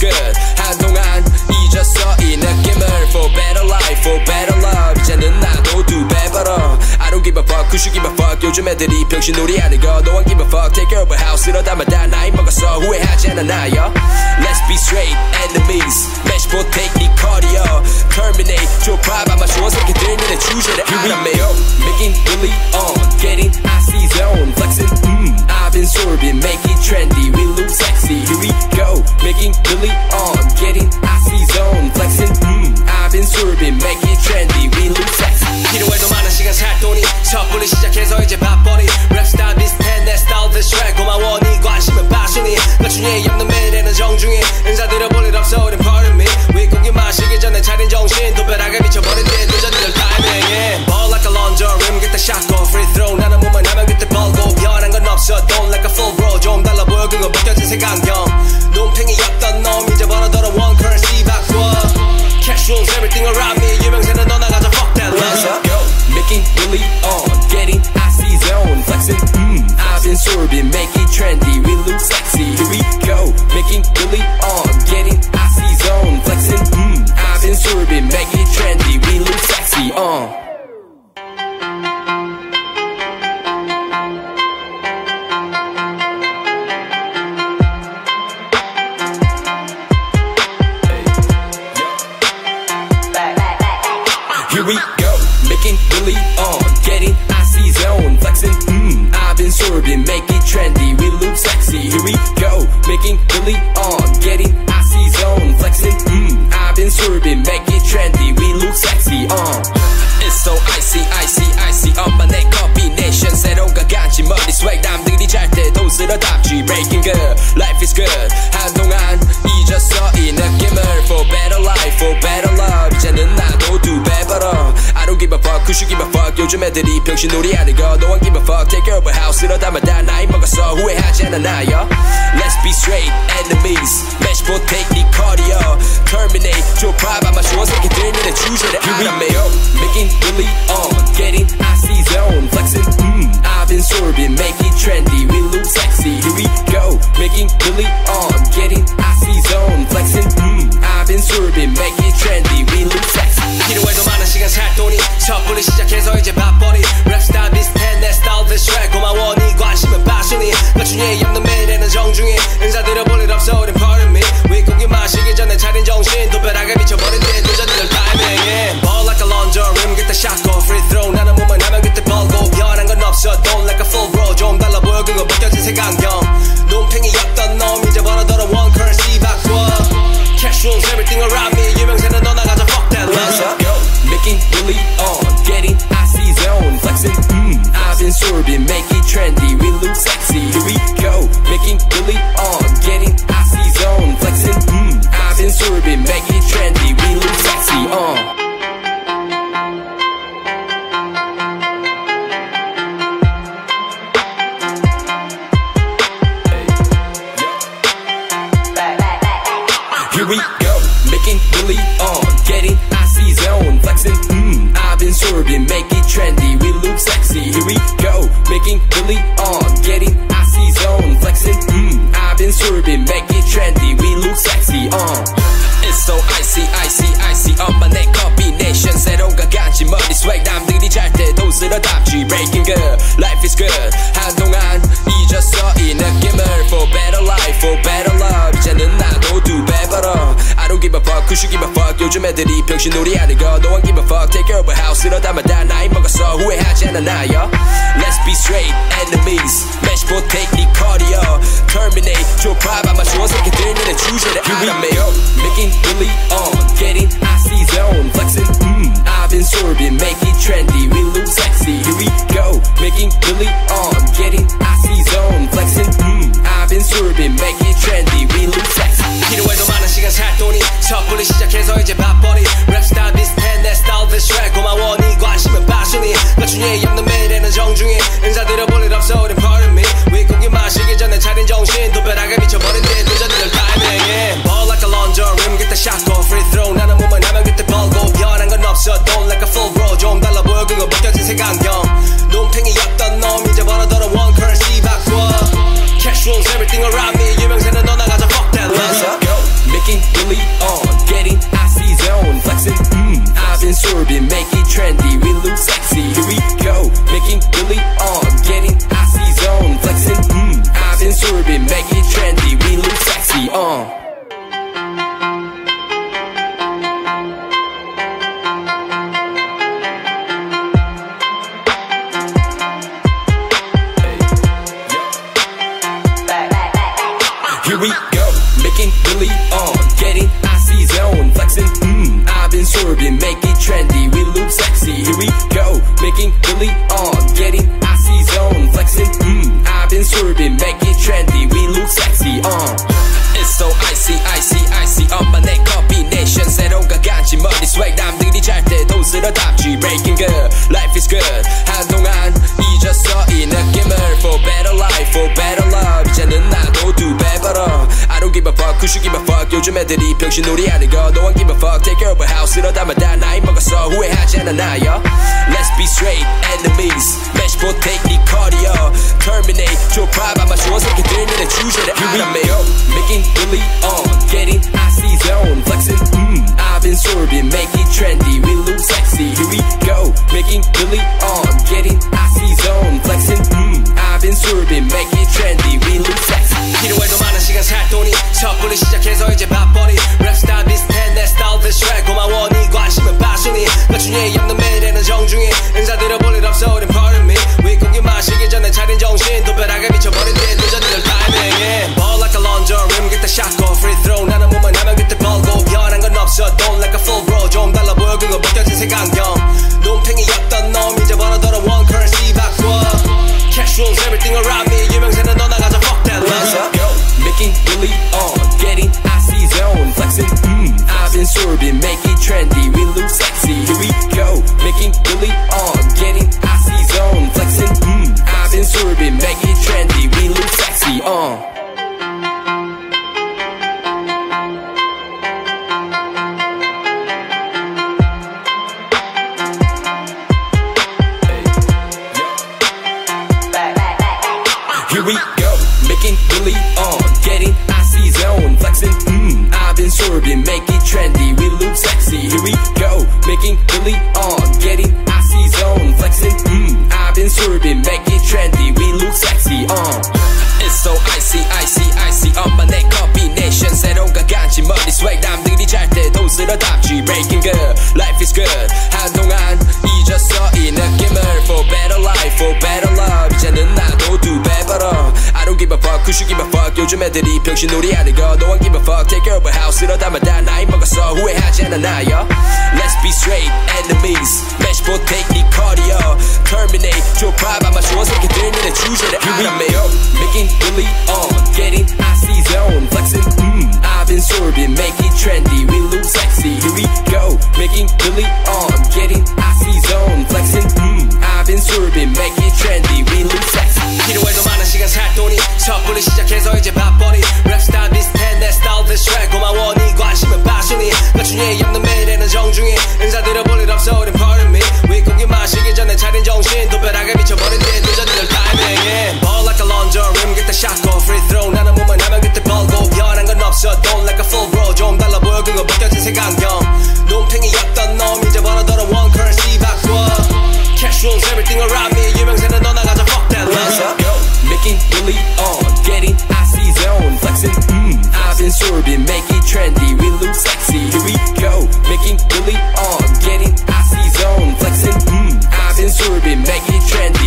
good. don't give a fuck, who should give a fuck. 요즘 애들이 병신놀이 하는 거 no one give a fuck. Take care of a house 이러다마다 나이 먹었어 후회하지 않아 나요. Let's be straight enemies. Match potato 네 cardio. Terminate 좁아 아마 좋은 새끼들 눈에 주제를 알아매요. Making really on, getting icy zone, flexing. Mm, I've been sorbing, make it trendy. We look sexy, here we go. Making really on, getting icy zone, flexing. Mm, I've been sorbing, make it trendy. We look sexy. 필요해 sorbing, make it trendy. We look sexy. Here we go, making really 요즘 애들이 병신놀이 하는 거 no one give a fuck. Take care of a house 이러다마다 나이 먹었어 후회하지 않아 나요. Let's be straight enemies. Match potato 네 cardio. Terminate 좁아 아마 좋은 새끼들 눈에 주제를 알아매요. Making really on, getting icy zone, flexing. Mm, I've been sorbing, make it trendy. We look sexy, here we go. Making really on, getting icy zone, flexing. Mm, I've been sorbing, make it trendy. We look sexy. 필요해도 많은 시간 살 돈이 섣불리 시작해서 이제 밥벌이 랩스타 really on, getting icy zone, flexing. Mm, I've been sorbing, make it trendy. We look sexy. Here we go, making really on, getting icy zone, flexing. Mm, I've been sorbing, make it trendy. We look sexy. Uh, it's so icy, icy, icy. 엄마 내 combination 새로운 것 같지 머리 swag 남들이 잘 때도 쓸어담지 breaking good, 요즘 애들이 병신놀이 하는 거 no one give a fuck. Take care of a house 이러다마다 나이 먹었어 후회하지 않아 나요. Let's be straight enemies. Match potato 네 cardio. Terminate 좁아 아마 좋은 새끼들 눈에 주제를 알아매요. Making really on, getting icy zone, flexing. Mm, I've been sorbing, make it trendy. We look sexy, here we go. Making really on, getting icy zone, flexing. Mm, I've been sorbing, make it trendy. 시간 살 돈이 섣불리 시작해서 이제 밥벌이 랩스타일 비슷해 내 스타일 대쉬 고마워 네 관심은 passion이 나중에 없는 since urban, make it trendy, we look sexy, here we go, making really on, getting icy zone, flexing, mmm, I've been serving, make it trendy, we look sexy, on. Uh. Here we go, making really on, getting icy zone, flexing, mmm, I've been serving, making trendy, we look sexy. Here we go, making really on, getting icy zone, flexing. Mmm, I've been serving, make it trendy, we look sexy on. Uh. It's so icy, icy, icy on my neck combination. 새로운 것 가지 머리 swag 남들이 잘때 돈쓰러 답지 breaking good, life is good. 요즘 애들이 병신놀이하는 거. No one give a fuck. Take your over house. 이러다만 나이 먹었어 후회하지 않아 나요 Let's be straight enemies. Match for take me cardio Terminate your pride 아마 주워 새끼들 눈에 주제를 알아매 Making really on. Getting icy see zone. Flexing making really on getting icy zone flexing. Mmm, I've been serving, make it trendy. We look sexy, uh. Here we go, making on, getting icy zone, flexing, mmm, I've been serving, make it trendy, we look sexy. Here we go, making Billy. Cause you give a fuck? 요즘 애들이 병신놀이야 이거 No one give a fuck. Take care of a house. 이러다만 so who 먹었어 후회하지 않아 나요 Let's be straight enemies. Match for technique cardio Terminate. your pride 아마 좋은 새끼들 눈에 주제를 알아매요. Making really on. Getting icy zone. Flexing. Mmm. I've been serving Make it trendy. We look sexy. Here we go. turban, making trends.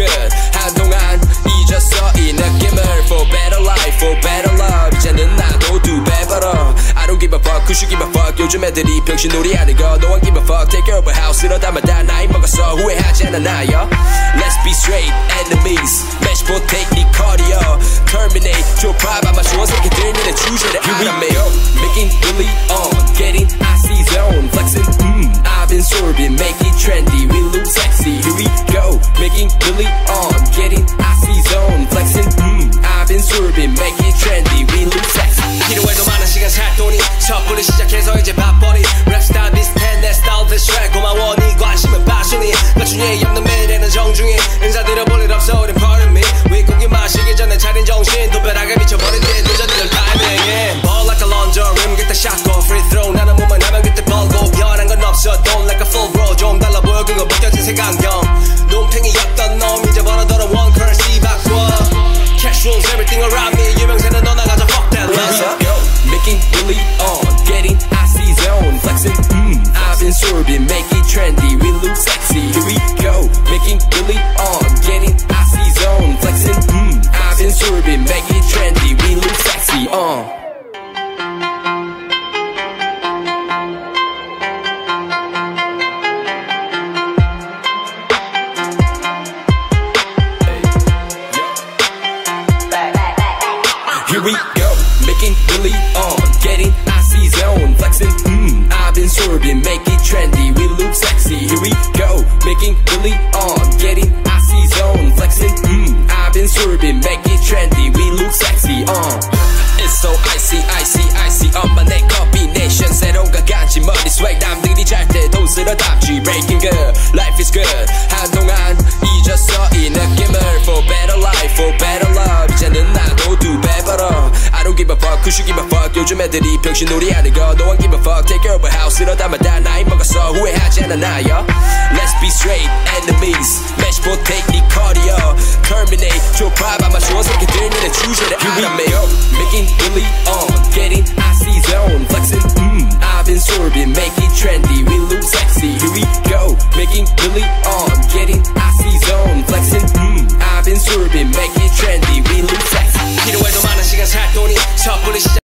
good 한동안 잊었어 이 느낌을 for better life for better love 이제는 나도 두배 벌어 I don't give a fuck who should give a fuck 요즘 애들이 병신놀이 하는 거 No one give a fuck take care of a house 이러다마다 나이 먹었어 후회하지 않아 나요 Let's be straight enemies match potato 네 cardio terminate 좁아 아마 좋은 새끼들 너네 주제를 알아매요 making really on getting icy zone flexing mm I've been sorbing make it trendy we look sexy here we go making really on getting icy zone flexing mm I've been sorbing make it trendy we look sexy 필요해도 많은 시간 살 돈이 섣불리 시작해서 이제 밥벌이 랩스타일 Let's this track should give a fuck. 요즘 애들이 병신놀이 하는 거 No one give a fuck, take a house 이러다 마다 나이 먹었어 후회하지 않아 나요 Let's be straight enemies. 매시포 테이크 cardio. Terminate 좁아봐 맞추어 새끼 들면 주제를 알아매요 Making really on Getting icy zone Flexing Mmm, I've been sorbing Make it trendy We look sexy. Here we go Making really on Getting icy zone Flexing Mmm, I've been sorbing Make it trendy We look sexy. 필요해도 많은 시간 살 돈이 섣불리 시작